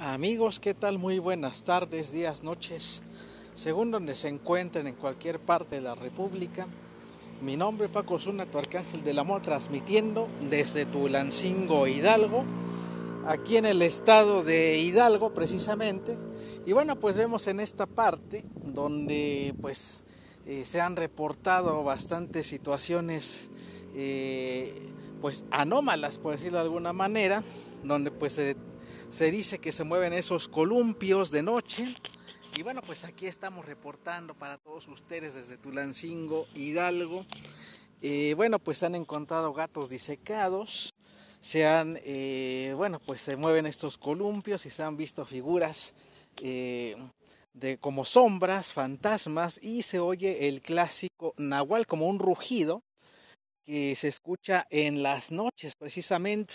Amigos, ¿qué tal? Muy buenas tardes, días, noches, según donde se encuentren en cualquier parte de la República. Mi nombre es Paco Zuna, tu arcángel del amor, transmitiendo desde Tulancingo, Hidalgo, aquí en el estado de Hidalgo precisamente. Y bueno, pues vemos en esta parte donde pues eh, se han reportado bastantes situaciones eh, pues anómalas, por decirlo de alguna manera, donde pues se se dice que se mueven esos columpios de noche. Y bueno, pues aquí estamos reportando para todos ustedes desde Tulancingo, Hidalgo. Eh, bueno, pues han encontrado gatos disecados, se han, eh, bueno, pues se mueven estos columpios y se han visto figuras eh, de como sombras, fantasmas y se oye el clásico nahual como un rugido que se escucha en las noches precisamente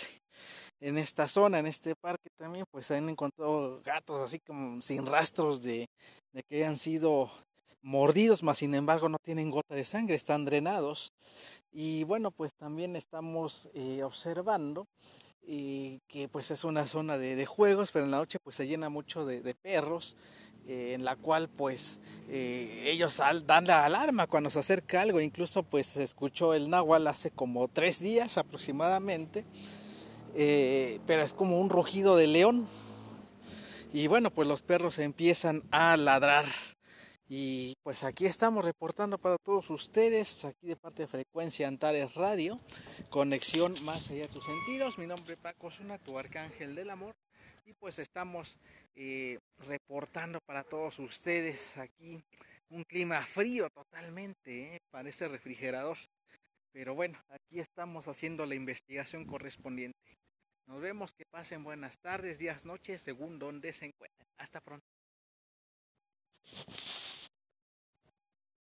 en esta zona, en este parque también, pues han encontrado gatos así como sin rastros de, que hayan sido mordidos, mas sin embargo no tienen gota de sangre, están drenados. Y bueno, pues también estamos eh, observando eh, que pues es una zona de, juegos, pero en la noche pues se llena mucho de, perros, eh, en la cual pues ellos dan la alarma cuando se acerca algo, incluso pues se escuchó el náhuatl hace como tres días aproximadamente, eh, pero es como un rugido de león. Y bueno, pues los perros empiezan a ladrar. Y pues aquí estamos reportando para todos ustedes, aquí de parte de Frecuencia Antares Radio, conexión más allá de tus sentidos. Mi nombre es Paco Zuna, tu arcángel del amor. Y pues estamos eh, reportando para todos ustedes aquí un clima frío totalmente, eh, parece refrigerador. Pero bueno, aquí estamos haciendo la investigación correspondiente. Nos vemos, que pasen buenas tardes, días, noches, según donde se encuentren. Hasta pronto.